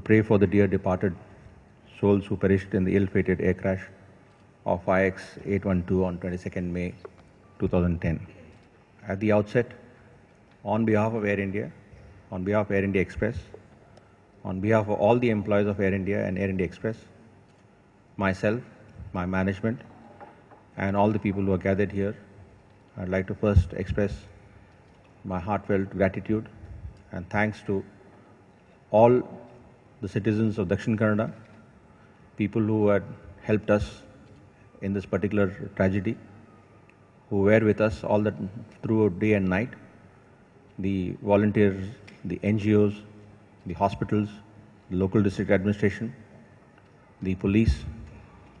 pray for the dear departed souls who perished in the ill-fated air crash of IX 812 on 22nd May 2010. At the outset, on behalf of Air India, on behalf of Air India Express, on behalf of all the employees of Air India and Air India Express, myself, my management, and all the people who are gathered here, I'd like to first express my heartfelt gratitude and thanks to all the citizens of Dakshin Kannada, people who had helped us in this particular tragedy, who were with us all the throughout day and night, the volunteers, the NGOs, the hospitals, the local district administration, the police,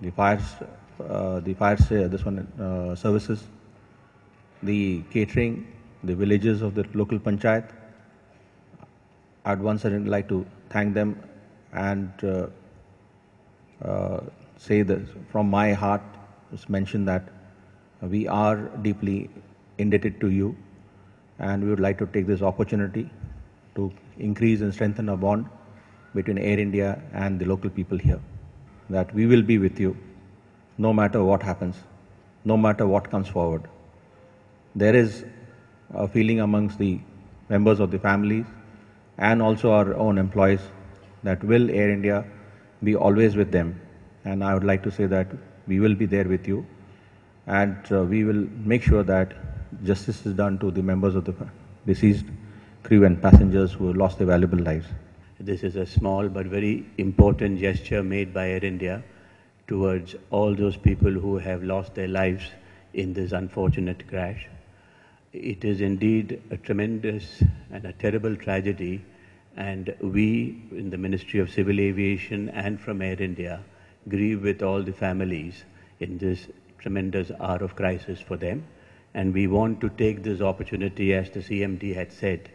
the fires, uh, the fire uh, this one uh, services, the catering, the villages of the local panchayat. I'd once again like to thank them and uh, uh, say that from my heart, just mention that we are deeply indebted to you and we would like to take this opportunity to increase and strengthen our bond between Air India and the local people here. That we will be with you no matter what happens, no matter what comes forward. There is a feeling amongst the members of the families and also our own employees that will Air India be always with them. And I would like to say that we will be there with you and uh, we will make sure that justice is done to the members of the deceased crew and passengers who lost their valuable lives. This is a small but very important gesture made by Air India towards all those people who have lost their lives in this unfortunate crash. It is indeed a tremendous and a terrible tragedy, and we in the Ministry of Civil Aviation and from Air India grieve with all the families in this tremendous hour of crisis for them. And we want to take this opportunity, as the CMD had said,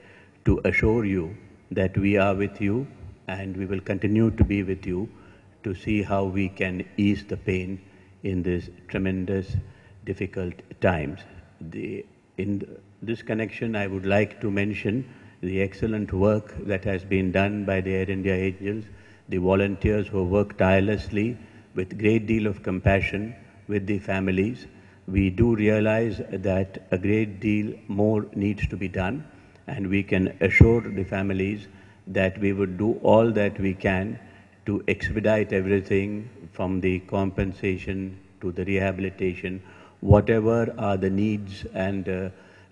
to assure you that we are with you and we will continue to be with you to see how we can ease the pain in these tremendous, difficult times. The, in this connection, I would like to mention the excellent work that has been done by the Air India angels, the volunteers who work tirelessly with great deal of compassion with the families. We do realize that a great deal more needs to be done, and we can assure the families that we would do all that we can to expedite everything from the compensation to the rehabilitation, whatever are the needs and uh,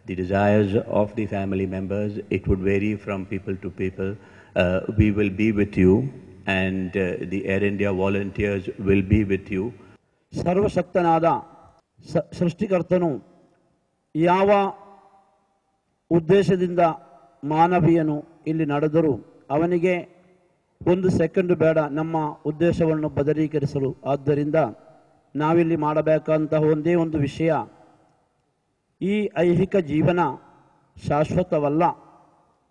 the desires of the family members. It would vary from people to people. Uh, we will be with you, and uh, the Air India volunteers will be with you. ಸ ಸೃಷ್ಟಿಕರ್ತನು ಯಾವ ಉದ್ದೇಶದಿಂದ ಮಾನವೀಯನು ಇಲ್ಲಿ ನಡೆದರೂ ಅವನಿಗೆ ಒಂದು second ಬೇಡ ನಮ್ಮ ಉದ್ದೇಶವನ್ನು ಬದಲೀಕರಿಸಲು ಆದ್ದರಿಂದ ನಾವಿಲ್ಲಿ ಮಾಡಬೇಕಂತಹ ಒಂದೇ ಒಂದು ವಿಷಯ ಈ ಐಹಿಕ ಜೀವನ ಶಾಶ್ವತವಲ್ಲ.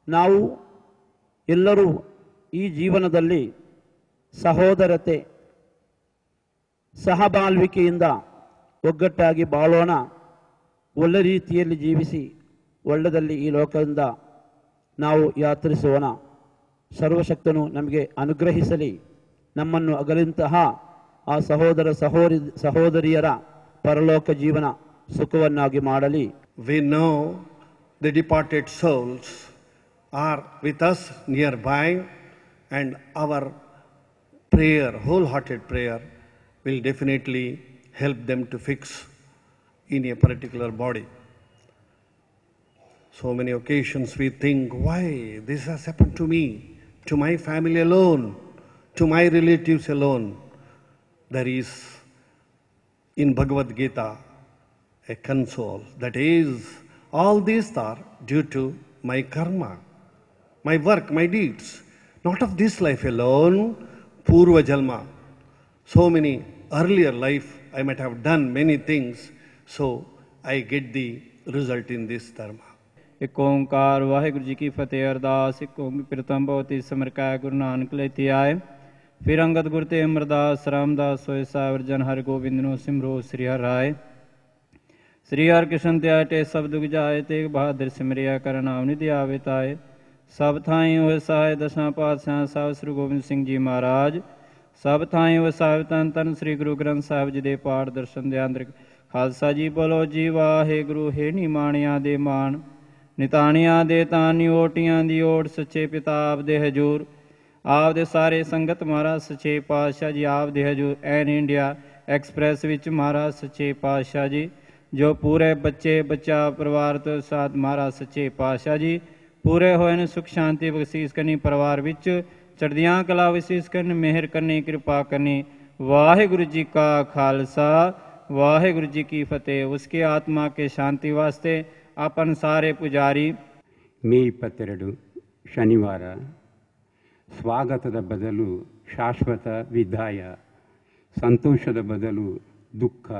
ನಾವು ಎಲ್ಲರೂ ಈ ಜೀವನದಲ್ಲಿ ಸಹೋದರತೆ, ಸಹಬಾಳ್ವಿಕೆಯಿಂದ ಒಗ್ಗಟ್ಟಾಗಿ ಬಾಳೋಣ. ಒಳ್ಳೆ ರೀತಿಯಲ್ಲಿ ಜೀವಿಸಿ ಒಳ್ಳೆದಲ್ಲಿ ಈ ಲೋಕದಿಂದ ನಾವು ಯಾತ್ರಿಸೋಣ. ಸರ್ವಶಕ್ತನು ನಮಗೆ ಅನುಗ್ರಹಿಸಲಿ. ನಮ್ಮನ್ನು ಅಗಲಿಂತಹ ಆ ಸಹೋದರ ಸಹೋರಿ, ಸಹೋದರಿಯರ ಪರಲೋಕ ಜೀವನ ಸುಖವನ್ನಾಗಿ ಮಾಡಲಿ We know the departed souls are with us nearby, and our prayer, wholehearted prayer, will definitely help them to fix in a particular body. So many occasions we think, why this has happened to me, to my family alone, to my relatives alone. There is in Bhagavad Gita a console that is, all these are due to my karma, my work, my deeds, not of this life alone, Purva Jalma. So many earlier life I might have done many things, so I get the result in this dharma. ਇੱਕ ਓੰਕਾਰ ਵਾਹਿਗੁਰੂ ਜੀ ਕੀ ਫਤਿਹ ਅਰਦਾਸ ਇੱਕ ਓੰਕਾਰ ਪ੍ਰਥਮ ਭਵਤੀ ਸਮਰਕਾਇ ਗੁਰੂ ਨਾਨਕ ਲੈਤੀ ਆਏ ਫਿਰ ਅੰਗਦ ਗੁਰ ਤੇ ਅਮਰਦਾਸ ਰਾਮਦਾਸ ਹੋਏ sour ਜਨ ਹਰਿ ਗੋਬਿੰਦ ਨੂੰ ਸਿਮਰੋ ਸ੍ਰੀ ਹਰਿ ਰਾਏ ਸ੍ਰੀ ਹਰਿ ਕ੍ਰਿਸ਼ਨ ਤੇ ਸਭ ਤੇ ਜਾਏ ਤੇਗ ਬਹਾਦਰ ਸਿਮਰਿਆ ਕਰ ਨਾਮ ਨਿਧਿ ਆਵੇ ਤਾਏ। ਸਭ ਥਾਈਂ ਹੋਏ ਸਹਾਇ ਦਸਾਂ ਪਾਤਸ਼ਾਹ ਸਾਹਿਬ ਸ੍ਰੀ ਗੋਬਿੰਦ ਸਿੰਘ ਜੀ ਮਹਾਰਾਜ। ਸਭ ਥਾਈਂ ਹੋਏ ਸਾਹਿਬ ਤਨ ਤਨ ਸ੍ਰੀ ਗੁਰੂ ਗ੍ਰੰਥ ਸਾਹਿਬ ਜੀ ਦੇ ਪਾਠ ਦਰਸ਼ਨ ਦੇ ਅੰਦਰ ਖਾਲਸਾ ਜੀ ਬੋਲੋ, ਜੀ ਵਾਹਿਗੁਰੂ, ਹੈ ਨਿਮਾਣਿਆਂ ਦੇ ਮਾਣ। ਨਿਤਾਣਿਆਂ ਦੇ ਤਾਨੀ ਓਟੀਆਂ ਦੀ ਓਟ, ਸੱਚੇ ਪਿਤਾ ਆਪ ਦੇ ਹਜੂਰ। ਆਪ ਦੇ ਸਾਰੇ ਸੰਗਤ ਮਹਾਰਾਜ, ਸੱਚੇ ਪਾਤਸ਼ਾਹ ਜੀ, ਆਪ ਦੇ ਹਜੂਰ। ਐਨ ਇੰਡੀਆ ਐਕਸਪ੍ਰੈਸ ਵਿੱਚ ਮਹਾਰਾਜ, ਸੱਚੇ ਪਾਤਸ਼ਾਹ ਜੀ। ਜੋ ਪੂਰੇ ਬੱਚੇ, ਬੱਚਾ, ਪਰਿਵਾਰ ਤੋਂ ਸਾਥ ਮਹਾਰਾਜ, ਸੱਚੇ ਪਾਤਸ਼ਾਹ ਜੀ, ਪੂਰੇ ਹੋਏ ਨੇ, ਸੁਖ ਸ਼ਾਂਤੀ ਬਖਸ਼ੀਸ਼ ਕਰਨੀ, ਪਰਿਵਾਰ ਵਿੱਚ ਚੜ੍ਹਦੀਆਂ ਕਲਾ ਵਿਸ਼ੇਸ਼ ਕਰਨ, ਮਿਹਰ ਕਰਨੀ, ਕਿਰਪਾ ਕਰਨੀ। ਵਾਹਿਗੁਰੂ ਜੀ ਕਾ ਖਾਲਸਾ, ਵਾਹਿਗੁਰੂ ਜੀ ਕੀ ਫਤਿਹ। ਉਸਕੇ ਆਤਮਾ ਕੇ ਸ਼ਾਂਤੀ ਵਾਸਤੇ ਆਪਨ ਸਾਰੇ ਪੁਜਾರಿ ਸ਼ਨੀਵਾਰ, ਸਵਾਗਤ ਦਾ ਬਦਲੂ, ਸ਼ਾਸ਼ਵਤ ಶಾಶ್ವತ ਸੰਤੋਸ਼ ਦਾ ਬਦਲੂ ದುಃಖ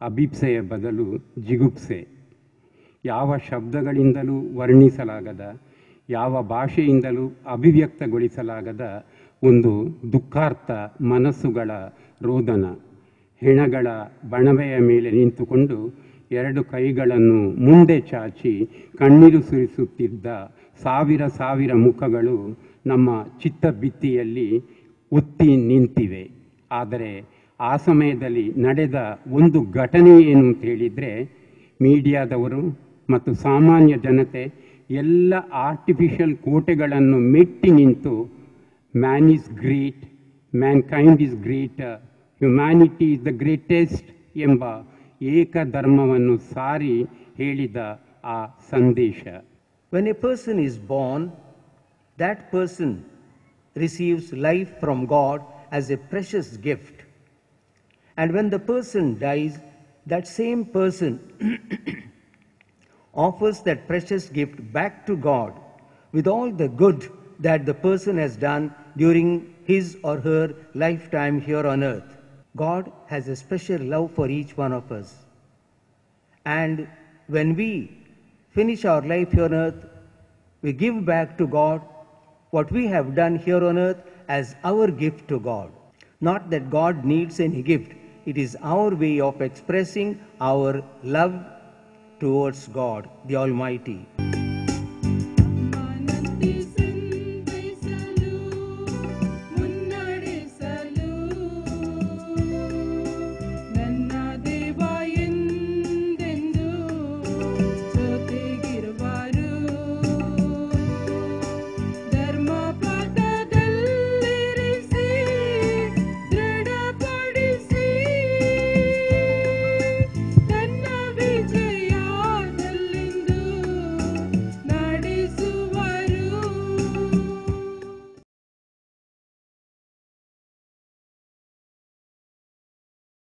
ಅಭಿಪ್ಸೆಯ ಬದಲು ಜಿಗುಪ್ಸೆ. ಯಾವ ಶಬ್ದಗಳಿಂದಲೂ ವರ್ಣಿಸಲಾಗದ, ಯಾವ ಭಾಷೆಯಿಂದಲೂ ಅಭಿವ್ಯಕ್ತಗೊಳಿಸಲಾಗದ ಒಂದು ದುಃಖಾರ್ಥ ಮನಸ್ಸುಗಳ ರೋದನ. ಹೆಣಗಳ ಬಣವೆಯ ಮೇಲೆ ನಿಂತುಕೊಂಡು ಎರಡು ಕೈಗಳನ್ನು ಮುಂದೆ ಚಾಚಿ ಕಣ್ಣೀರು ಸುರಿಸುತ್ತಿದ್ದ ಸಾವಿರ ಸಾವಿರ ಮುಖಗಳು ನಮ್ಮ ಚಿತ್ತಬಿತ್ತಿಯಲ್ಲಿ ಒತ್ತಿ ನಿಂತಿವೆ. ಆದರೆ ಆ ಸಮಯದಲ್ಲಿ ನಡೆದ ಒಂದು ಘಟನೆ ಏನು ಅಂತ ಹೇಳಿದರೆ, ಮೀಡಿಯಾದವರು ಮತ್ತು ಸಾಮಾನ್ಯ ಜನತೆ ಎಲ್ಲ ಆರ್ಟಿಫಿಷಿಯಲ್ ಕೋಟೆಗಳನ್ನು ಮೆಟ್ಟಿ ನಿಂತು man is great mankind is great humanity is the greatest ಎಂಬ ಏಕ ಧರ್ಮವನ್ನು ಸಾರಿ ಹೇಳಿದ ಆ ಸಂದೇಶ when a person is born that person receives life from God as a precious gift. And when the person dies, that same person offers that precious gift back to God with all the good that the person has done during his or her lifetime here on earth. God has a special love for each one of us. And when we finish our life here on earth, we give back to God what we have done here on earth as our gift to God. Not that God needs any gift, it is our way of expressing our love towards God, the Almighty.